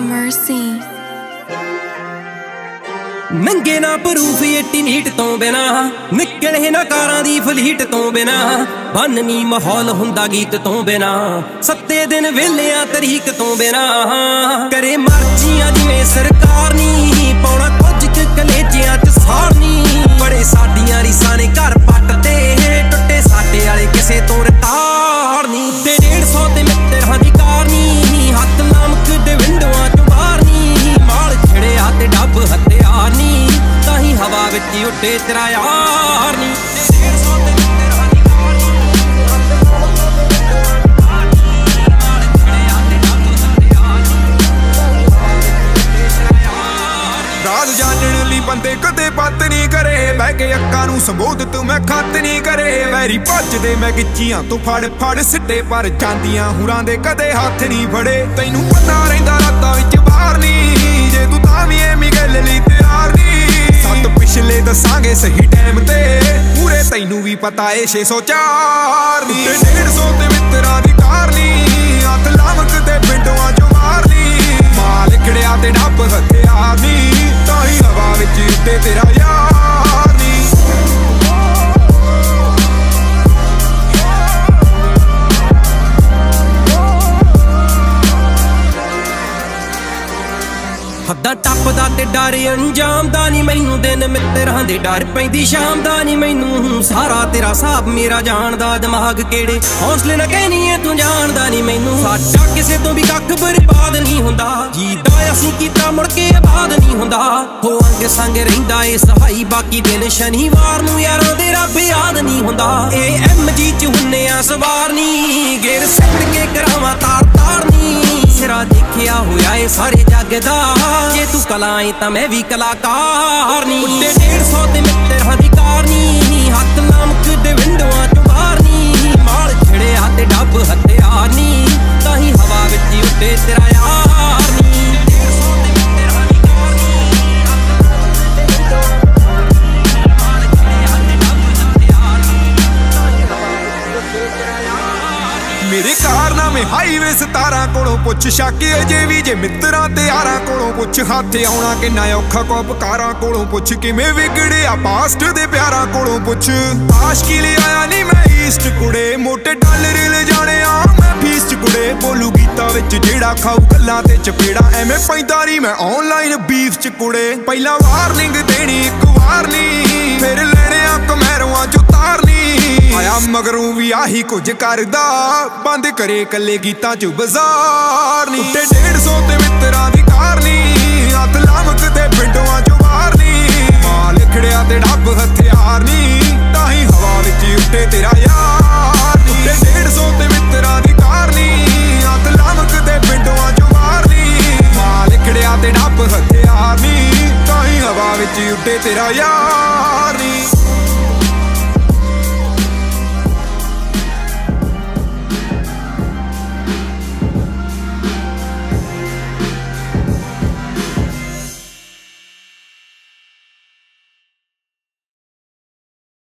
mercy. ਨੰਗੇ ਨਾ proof eighty NEET ਤੋਂ ਬਿਨਾ ਨਿਕਲੇ ਨਾ ਕਾਰਾਂ ਦੀ ਫਲੀਟ ਤੋਂ ਬਿਨਾ ਬੰਨਨੀ ਮਾਹੌਲ ਹੁੰਦਾ ਗੀਤ ਤੋਂ ਬਿਨਾ, ਸੱਤੇ ਦਿਨ ਵੇਲਿਆਂ ਤਰੀਕ ਤੋਂ ਬਿਨਾ, ਕਰੇ ਮਰਜ਼ੀਆਂ ਜਿਵੇਂ ਸਰਕਾਰ ਨਹੀਂ ਪਾਉਣਾ ਛੜਿਆ ਤੇ ਨਹੀਂ ਤਾਂ ਹੀ ਹਵਾ ਵਿੱਚ ਉੱਡੇ ਤੇਰਾ ਯਾਰ ਨਹੀਂ ਰਾਜ਼ ਜਾਣਨ ਲਈ ਬੰਦੇ ਕਦੇ ਪੱਤ ਨਹੀਂ ਕਰੇ। ਬਹਿ ਕੇ ਅੱਖਾਂ ਨੂੰ ਸੰਬੋਧਿਤ ਮੈਂ ਖਤ ਨਹੀਂ ਕਰੇ। ਵੈਰੀ ਭੱਜਦੇ ਮੈਂ ਗਿੱਚੀਆਂ ਤੋਂ ਫੜ ਫੜ ਸਿੱਟੇ, ਪਰ ਜਾਂਦੀਆਂ ਹੁਰਾਂ ਦੇ ਕਦੇ ਹੱਥ ਨਹੀਂ ਫੜੇ। ਤੈਨੂੰ ਪਤਾ ਰਹਿੰਦਾ ਰਾਤਾਂ ਵਿੱਚ ਬਾਹਰ ਨਹੀਂ ਪਤਾ ਏ 604 ਨਹੀਂ ਤੇ 150 ਤੇ ਮਿੱਤਰਾਂ ਦੀ ਕਾਰ ਨਹੀਂ ਹੱਥ ਲਾਵਕ ਤੇ ਪਿੰਡੋਂ ਚੋਂ ਮਾਰਨੀ। ਮਾਲ ਖੜਿਆ ਤੇ ਡੱਬ ਹਥਿਆਰ ਨੀ ਤਾਂ ਹੀ ਹਵਾ ਵਿੱਚ ਉੱਤੇ ਤੇਰਾ ਯਾਰ। ਹੱਦਾਂ ਟੱਪਦਾ ਤੇ ਡਰ, ਅੰਜਾਮ ਦਾ ਨਹੀਂ ਮੈਨੂੰ ਦਿਨ ਮਿੱਤਰਾਂ ਦੇ ਡਰ ਪੈਂਦੀ, ਸ਼ਾਮ ਦਾ ਨਹੀਂ ਮੈਨੂੰ ਸਾਰਾ ਤੇਰਾ ਹਿਸਾਬ ਮੇਰਾ ਜਾਣਦਾ, ਦਿਮਾਗ ਕਿਹੜੇ? ਹੌਸਲੇ ਨਾ ਕਹਿਨੀ ਏ ਤੂੰ ਜਾਣਦਾ ਨਹੀਂ ਮੈਨੂੰ। ਸਾਡਾ ਕਿਸੇ ਤੋਂ ਵੀ ਕੱਖ ਬਰਬਾਦ ਨਹੀਂ ਹੁੰਦਾ। ਜੀਦਾ ਅਸੀਂ ਕੀਤਾ, ਮੁੜ ਕੇ ਆਬਾਦ ਨਹੀਂ ਹੁੰਦਾ। ਹੋ ਅੰਗ ਸੰਗ ਰਹਿੰਦਾ ਏ ਸਹਾਈ, ਬਾਕੀ ਦਿਨ ਸ਼ਨੀਵਾਰ ਨੂੰ ਯਾਰਾਂ ਦੇ ਰੱਬ ਯਾਦ ਨਹੀਂ ਹੁੰਦਾ। ਏ ਐਮ ਜੀ ਚ ਹੁੰਨੇ ਆ, ਸਵਾਰ ਨਹੀਂ ਗੇਰ ਸੱਟ ਕੇ ਕਰਾਵਾਂ ਤਾਰ ਤਾਰ ਨਹੀਂ ਸਿਰਾ ਦੇਖਿਆ ਹੋਇਆ ਏ ਸਾਰੇ ਜੱਗ ਜੇ ਤੂੰ ਕਲਾਏ ਤਾਂ ਮੈਂ ਵੀ ਕਲਾਕਾਰ ਨਹੀਂ ਉੱਤੇ 150 ਕਾਰਨਾਮੇ ਹਾਈਵੇ 17 ਕੋਲੋਂ ਪੁੱਛ ਸ਼ੱਕ ਅਜੇ ਵੀ ਜੇ ਮਿੱਤਰਾਂ ਤੇ ਯਾਰਾਂ ਕੋਲੋਂ ਪੁੱਛ, ਹੱਥ ਆਉਣਾ ਕਿੰਨਾ ਔਖਾ, ਕੋਪਕਾਰਾਂ ਕੋਲੋਂ ਪੁੱਛ, ਕਿਵੇਂ ਵਿਗੜਿਆ ਪਾਸਟ ਦੇ ਪਿਆਰਾਂ ਕੋਲੋਂ ਪੁੱਛ। ਆਸ਼ਕੀ ਲਈ ਆਇਆ ਨਹੀਂ ਮੈਂ ਈਸਟ ਕੁੜੇ ਮੋਟੇ ਡਾਲਰ ਲੈ ਜਾਣੇ ਆ ਮੈਂ ਫੀਸ ਚ ਕੁੜੇ ਬੋਲੂ ਗੀਤਾਂ ਵਿੱਚ ਜਿਹੜਾ ਖਾਊ ਗੱਲਾਂ ਤੇ ਚਪੇੜਾ। ਐਵੇਂ ਪੈਂਦਾ ਨਹੀਂ ਮੈਂ ਆਨਲਾਈਨ ਬੀਫ ਚ, ਕੁੜੇ। ਪਹਿਲਾਂ ਵਾਰਨਿੰਗ ਦੇਣੀ ਇੱਕ ਫਿਰ ਲੈਣੇ ਆ ਕਮੈਰੋਆਂ ਚੋਂ ਤਾਰਨੀ। ਆਇਆ ਮਗਰੋਂ ਵੀ ਆਹੀ ਕੁਝ ਕਰਦਾ, ਬੰਦ ਕਰੇ ਕੱਲੇ ਗੀਤਾਂ ਚ ਬਾਜ਼ਾਰ ਨਹੀਂ ਉੱਤੇ 150 ਤੇ ਮਿੱਤਰਾਂ ਦੀ ਕਾਰਨੀ, ਹੱਥ ਰੱਬ ਹਥਿਆਰ ਨਹੀਂ ਤਾਂ ਹੀ ਹਵਾ ਵਿੱਚ ਉੱਡੇ ਤੇਰਾ ਯਾਰ ਨਹੀਂ